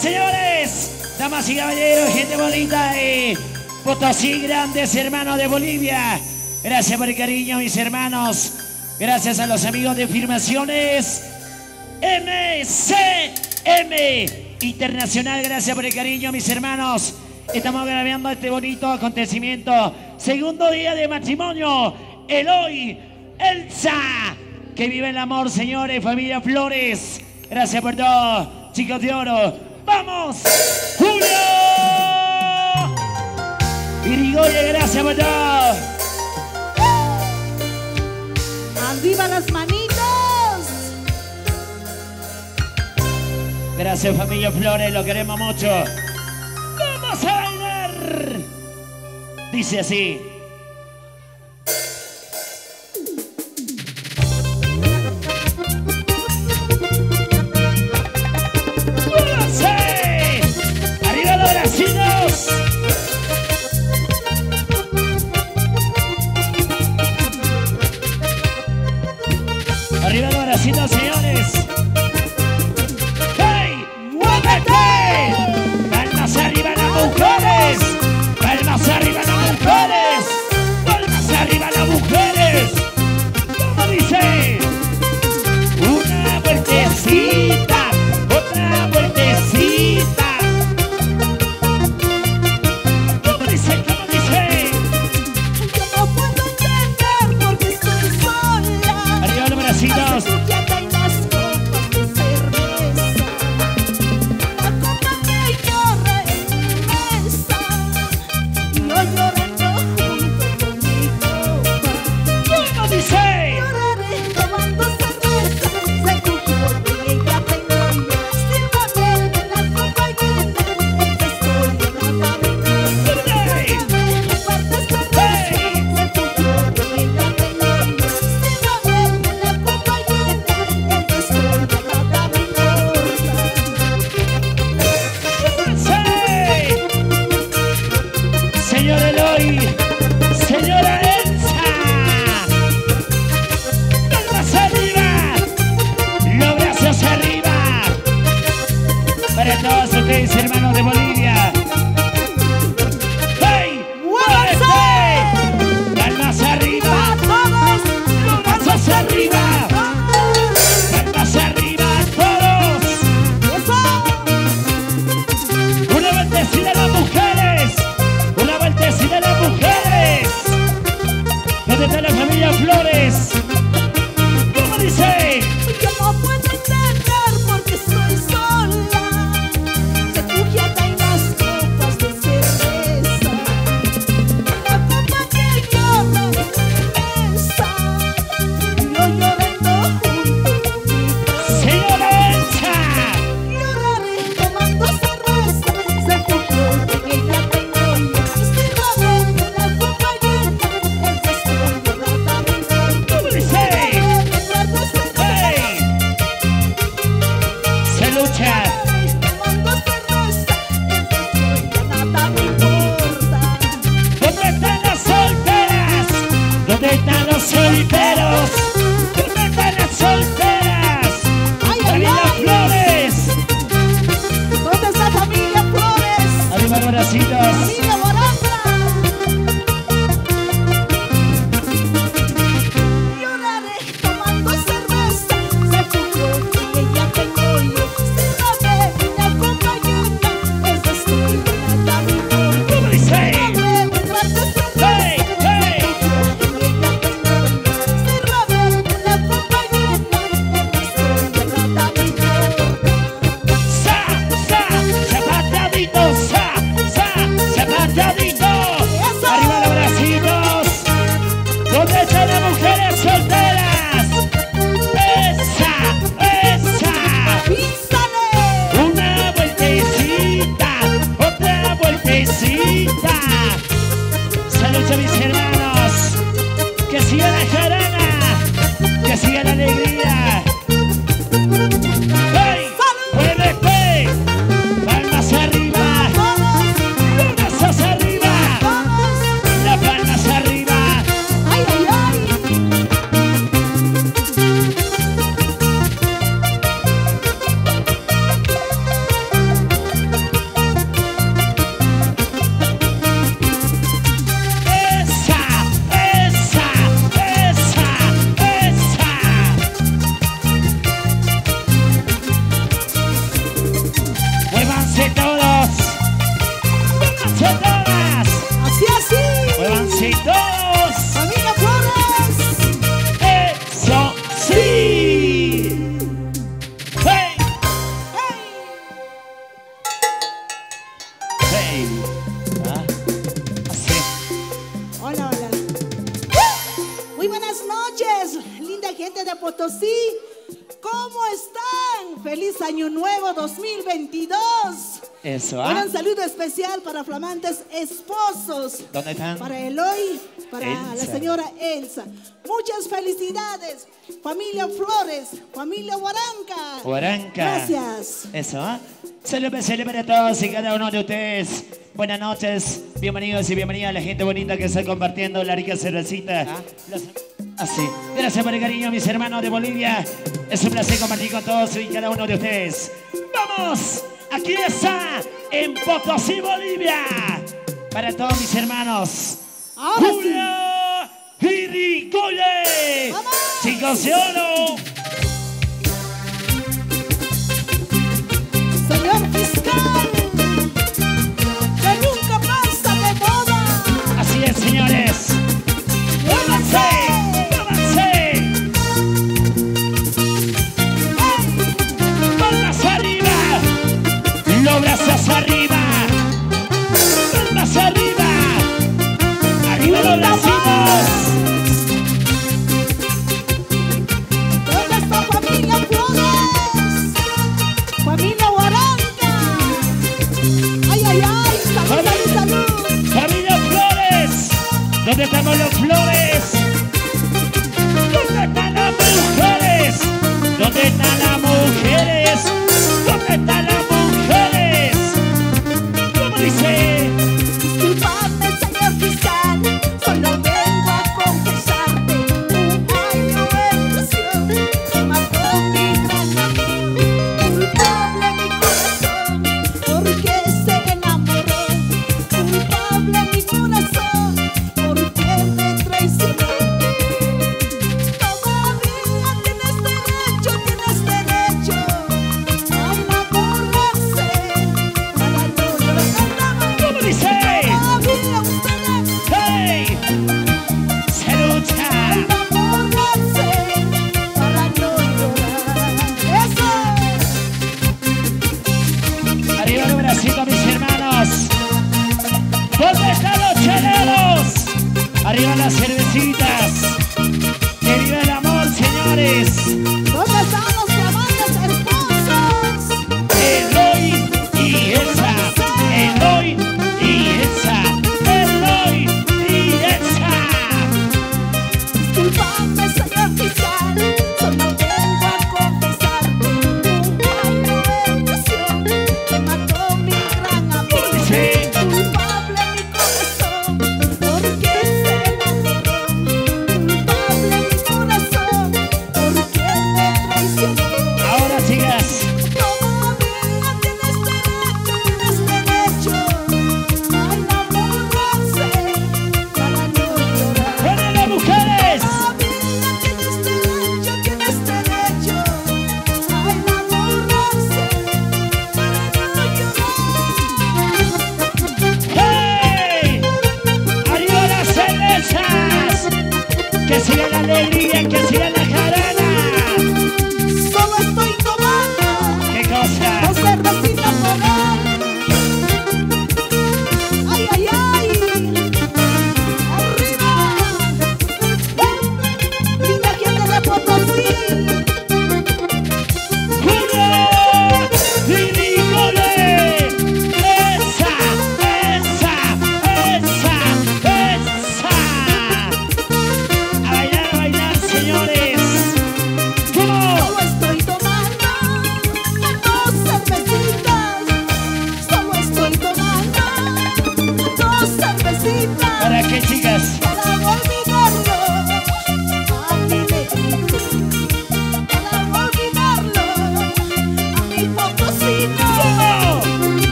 señores, damas y caballeros, gente bonita de Potosí, grandes hermanos de Bolivia. Gracias por el cariño, mis hermanos. Gracias a los amigos de Firmaciones MCM Internacional. Gracias por el cariño, mis hermanos. Estamos grabando este bonito acontecimiento. Segundo día de matrimonio. Eloy Elsa. Que vive el amor, señores, familia Flores. Gracias por todo, chicos de oro. ¡Vamos! ¡Julio! y Irigoyen, gracias, allá. ¡Arriba las manitos. Gracias, familia Flores, lo queremos mucho. ¡Vamos a bailar! Dice así. Familia Flores, familia Huaranca. Huaranca. Gracias. Eso, ¿ah? ¿eh? Saludos, saludos para todos y cada uno de ustedes. Buenas noches, bienvenidos y bienvenidas a la gente bonita que está compartiendo la rica cervecita. ¿Ah? ah Gracias por el cariño, mis hermanos de Bolivia. Es un placer compartir con todos y cada uno de ustedes. ¡Vamos! Aquí está, en Potosí, Bolivia. Para todos mis hermanos. Ahora. Irigoyen. ¡Vamos! Chicos, ¿sí o no?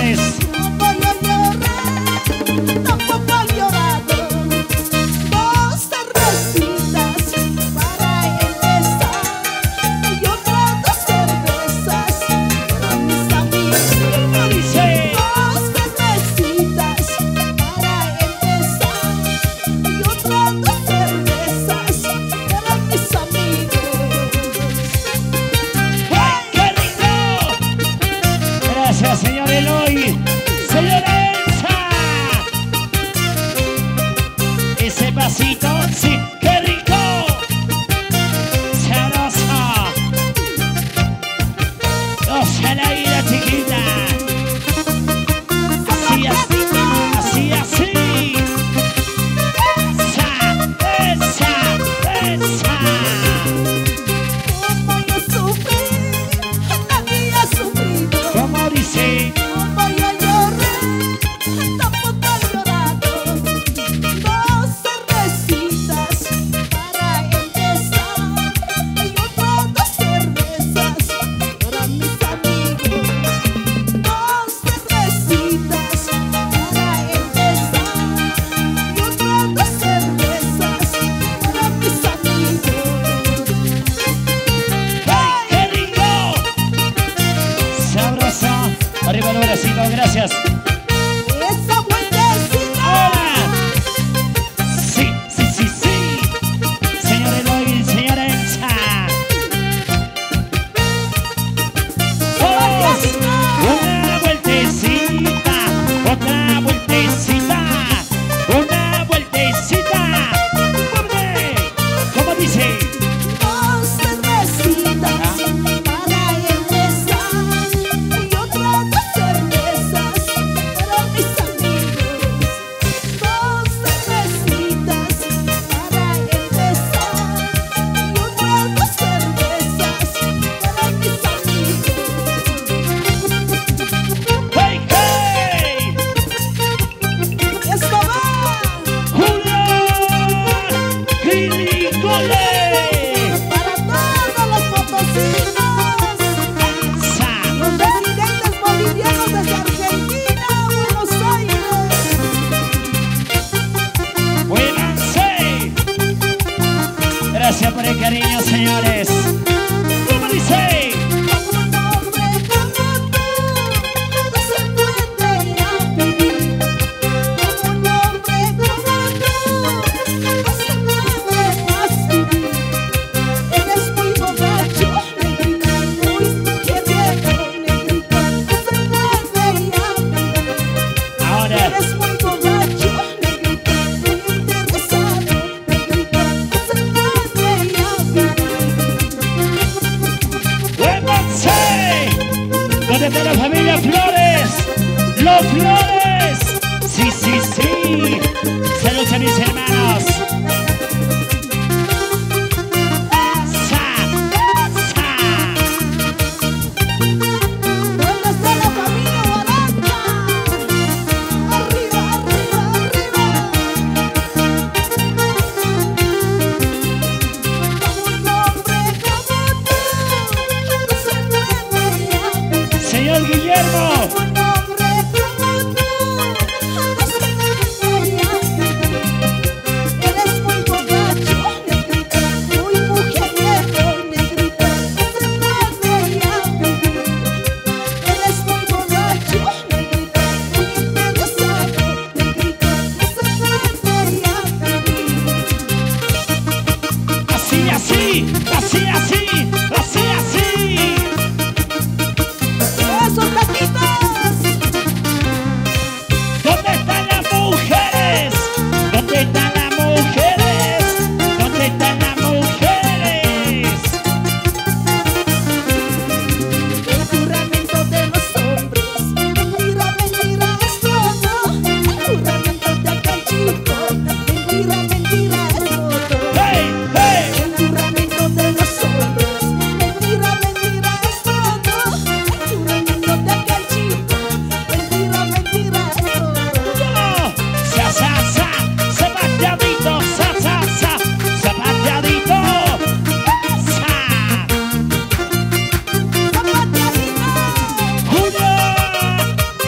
nice.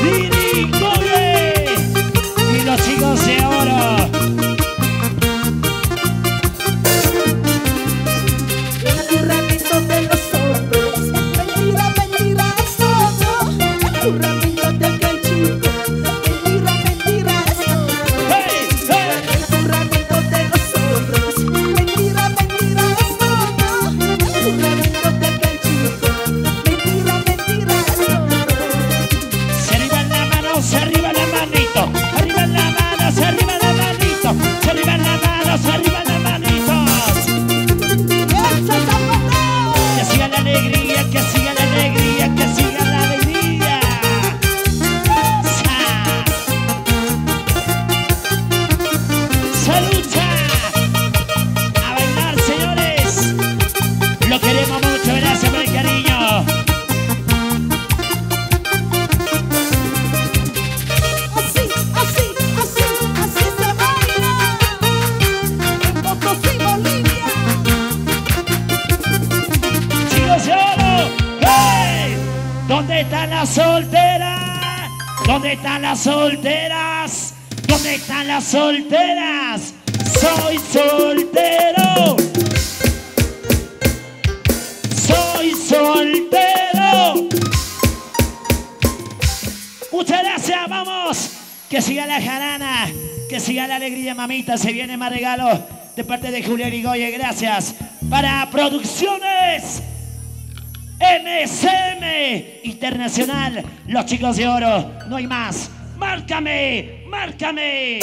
Need regalo de parte de Julián Igoye. Gracias. Para Producciones MSM Internacional, los chicos de oro. No hay más. Márcame, márcame.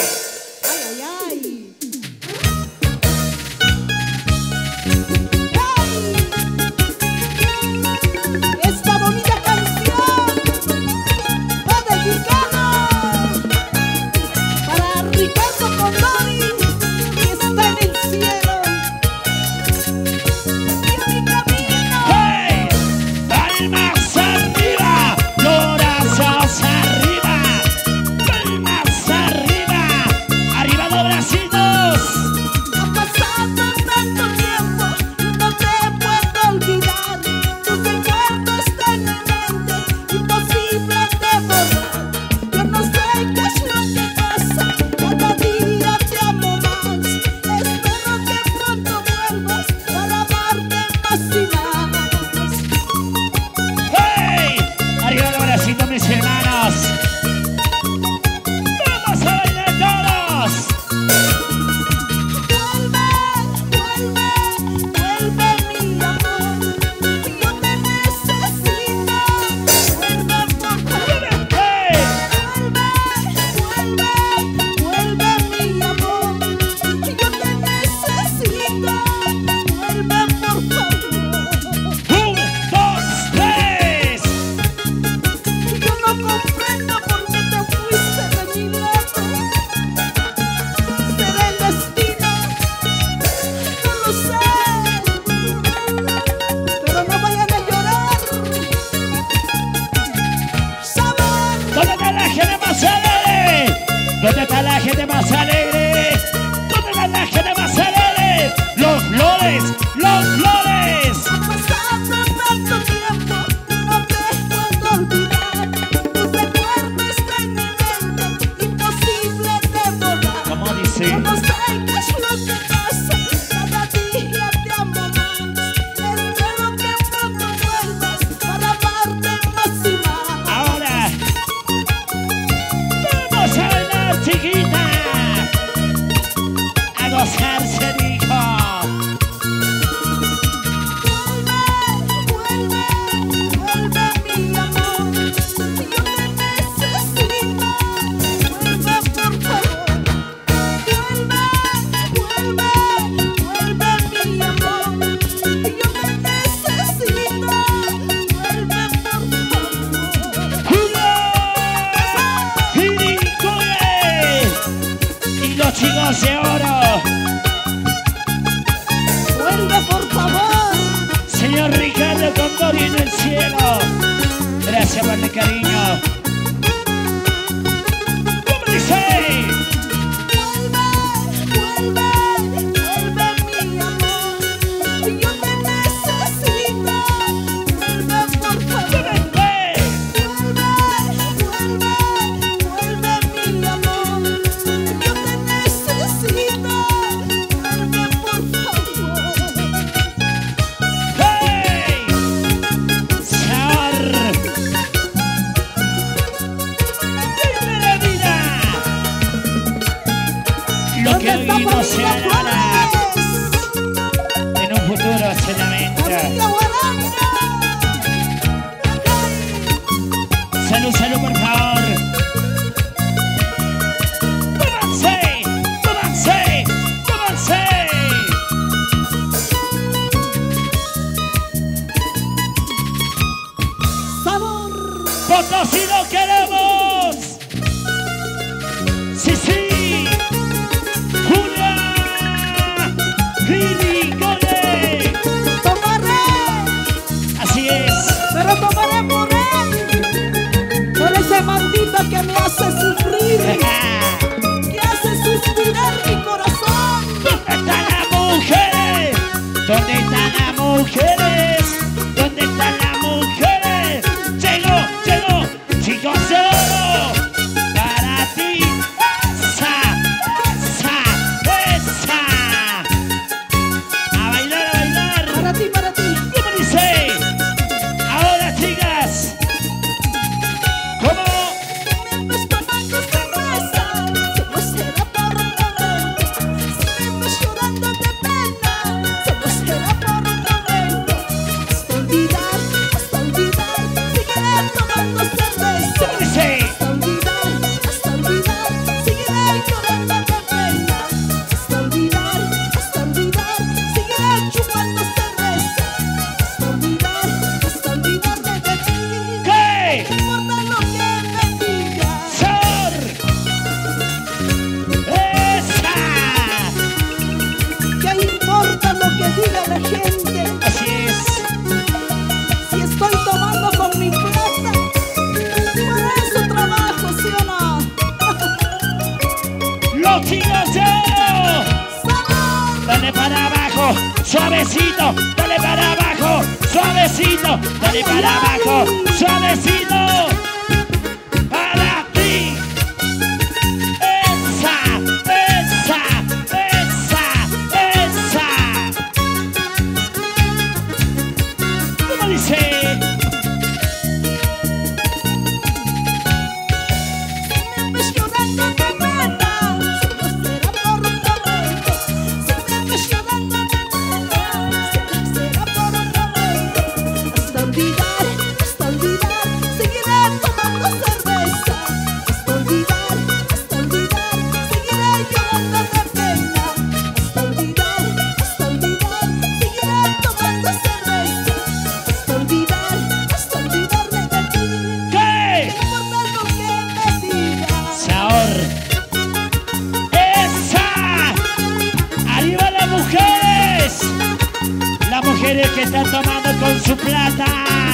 Que están tomando con su plata.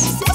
Yes.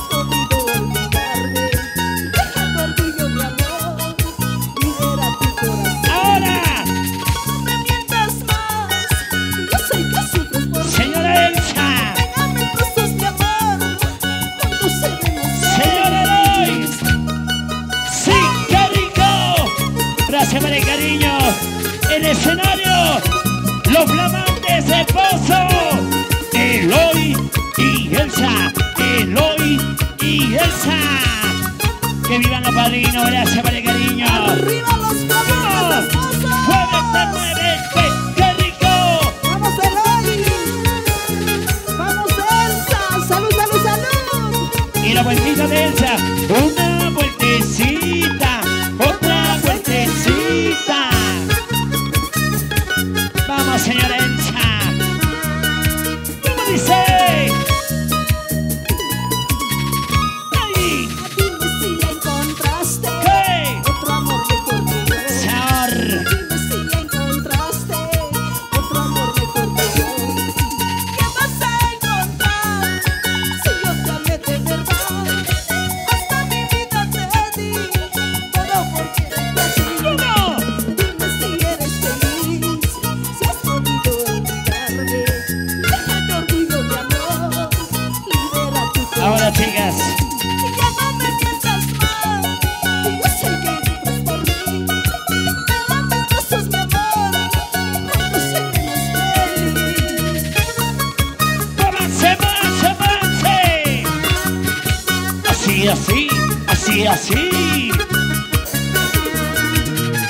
e assim.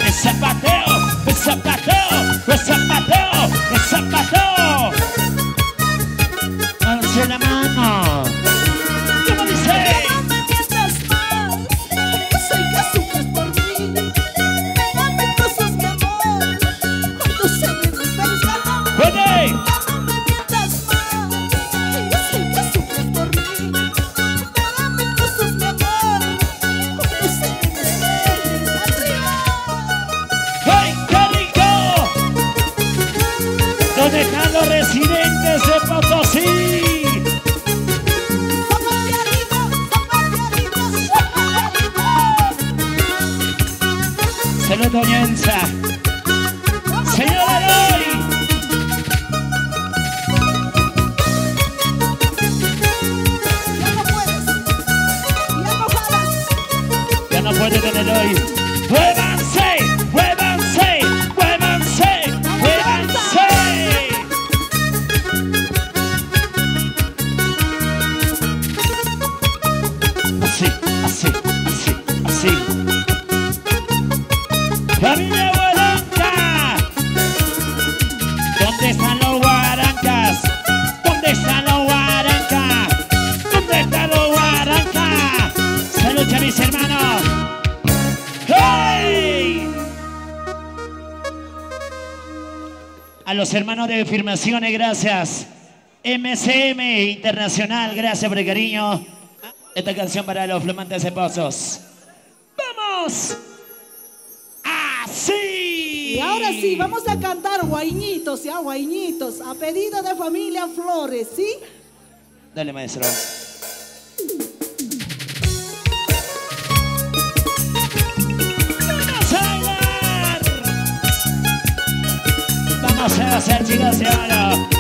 Esse é bateu, esse é bateu, esse é bateu los hermanos de Firmaciones, gracias. MCM Internacional, gracias por el cariño. Esta canción para los flamantes esposos. ¡Vamos! ¡Así! Y ahora sí, vamos a cantar guañitos y ¿sí? a pedido de familia Flores, ¿sí? Dale, maestro. Marcela Sete Granceira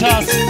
House.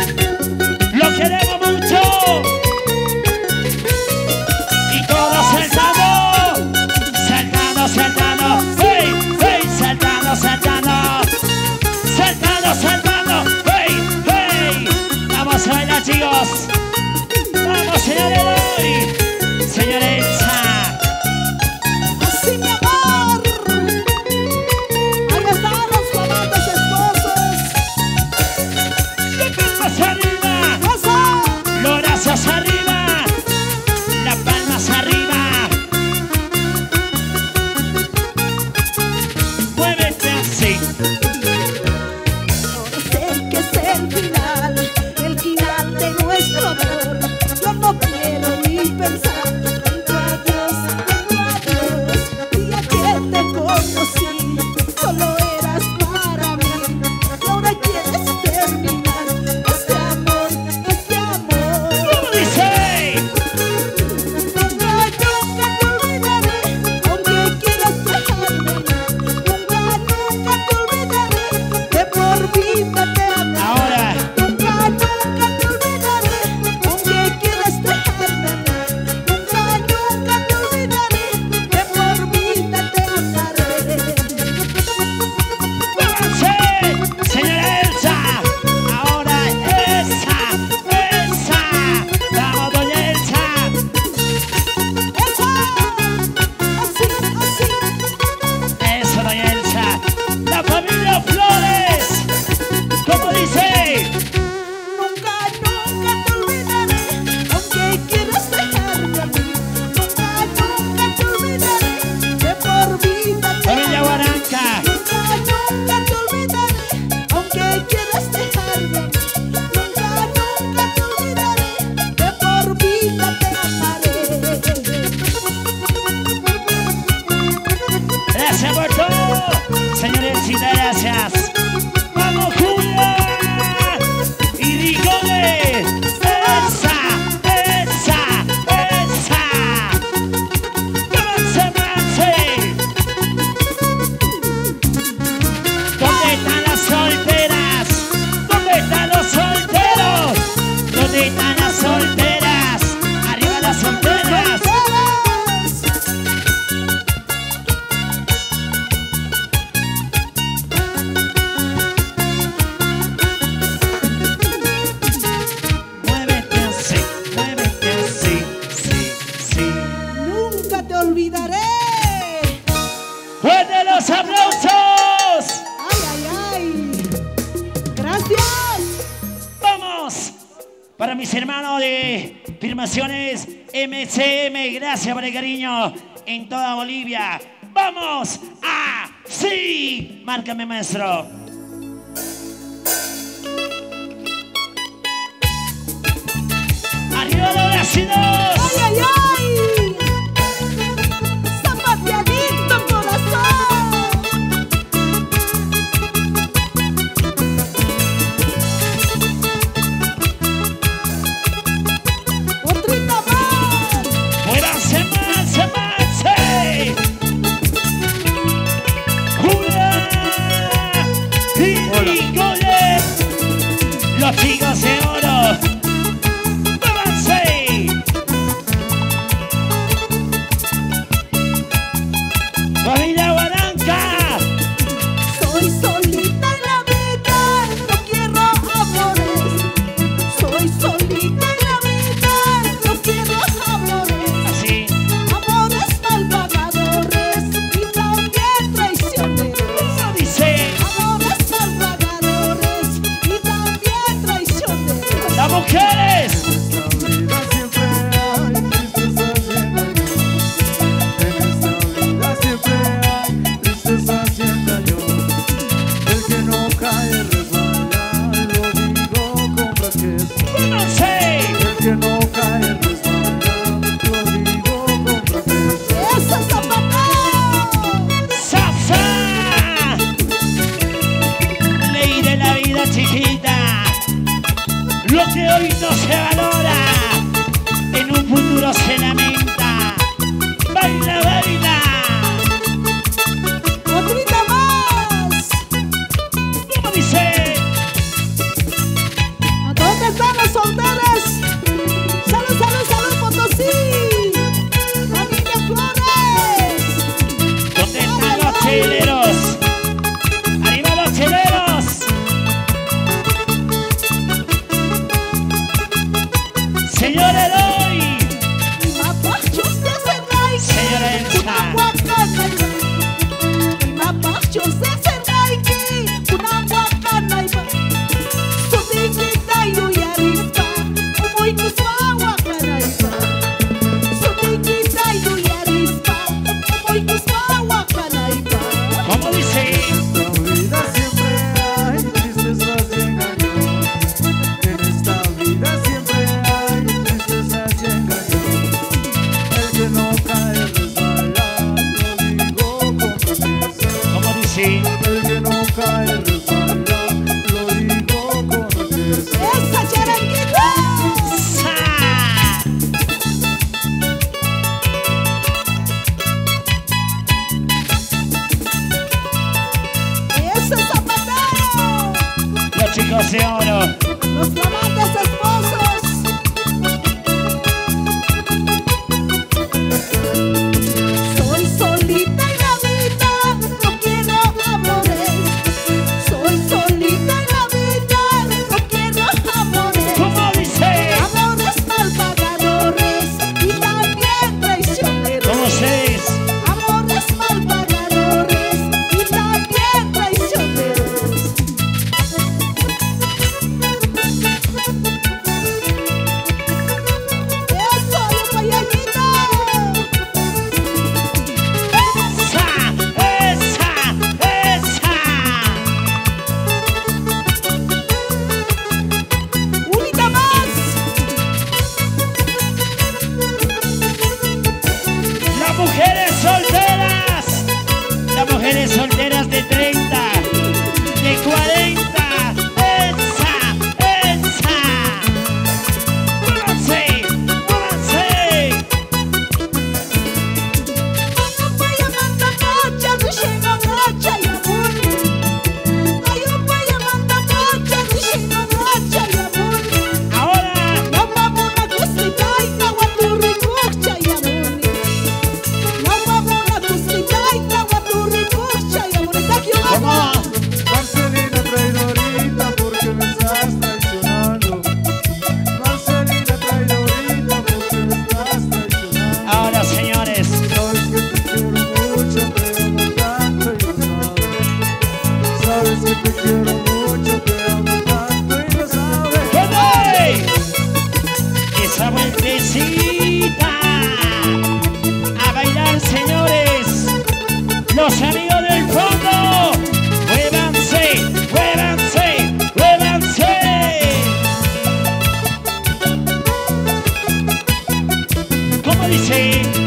Let me see.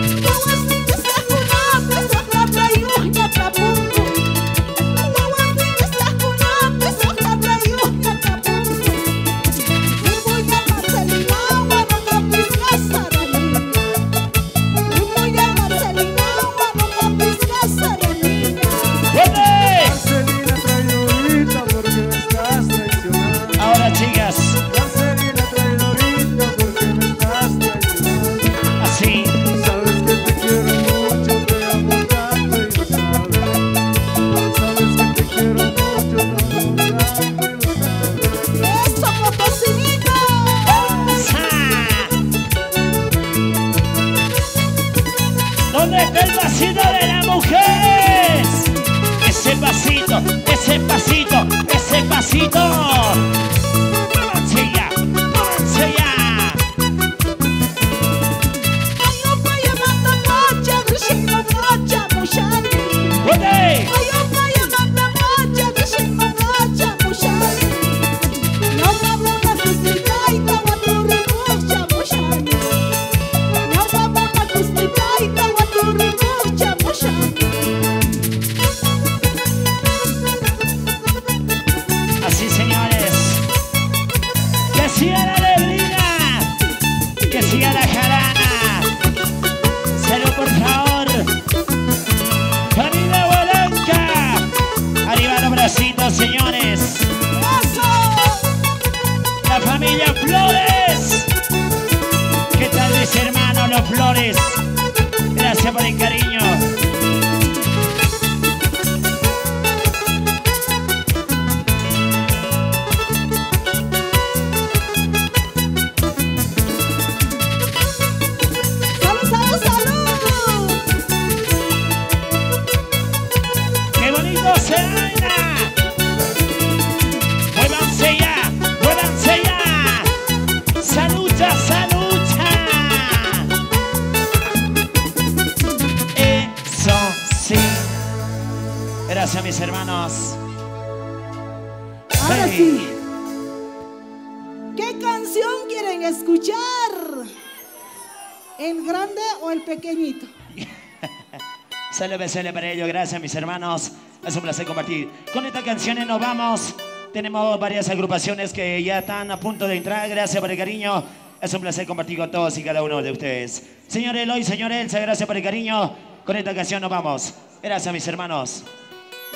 agradecerle para ello. Gracias, mis hermanos. Es un placer compartir. Con estas canciones nos vamos. Tenemos varias agrupaciones que ya están a punto de entrar. Gracias por el cariño. Es un placer compartir con todos y cada uno de ustedes. Señor Eloy, señor Elsa, gracias por el cariño. Con esta canción nos vamos. Gracias, mis hermanos.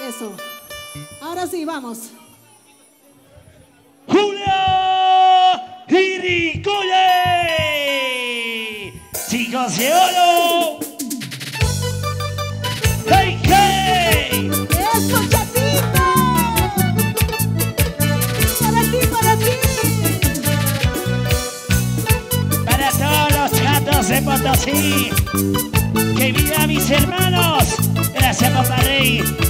Eso. Ahora sí, vamos. Julio Iricoye. Chicos de oro. Potosí. Que viva mis hermanos. Gracias, papá Rey.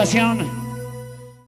Gracias